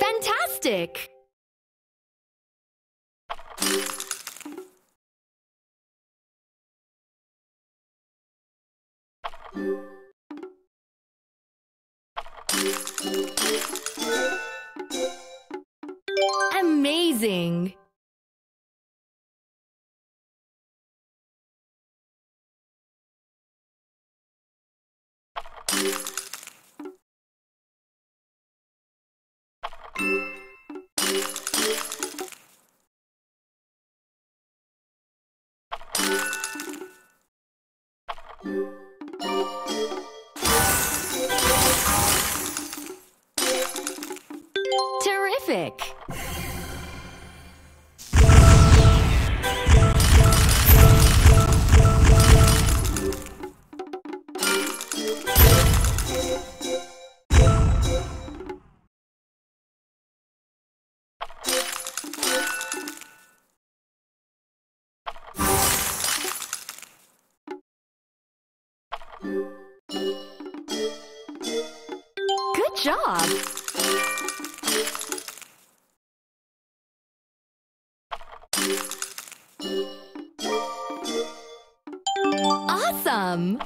Fantastic! Amazing! Terrific! Good job! Awesome!